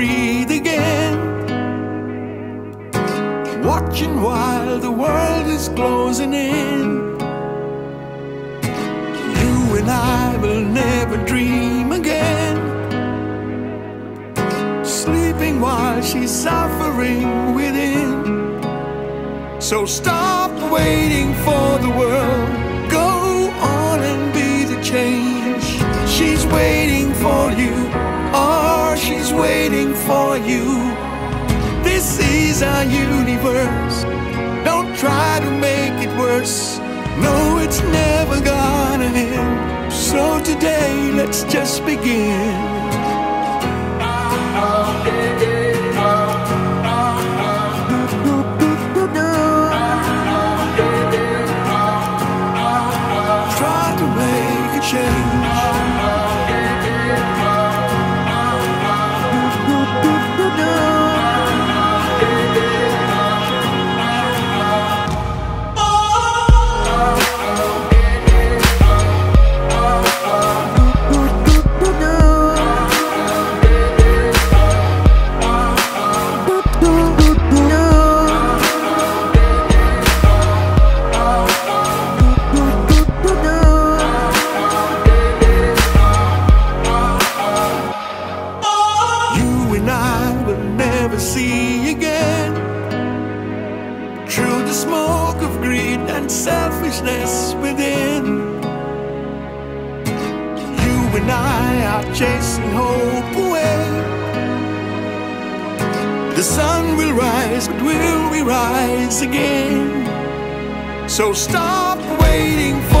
breathe again. Watching while the world is closing in. You and I will never dream again. Sleeping while she's suffering within. So stop waiting for the world. Go on and be the change. She's waiting our universe. Don't try to make it worse. No, it's never gonna end. So today, let's just begin. Try to make a change. Never see again. Through the smoke of greed and selfishness within. You and I are chasing hope away. The sun will rise, but will we rise again? So stop waiting for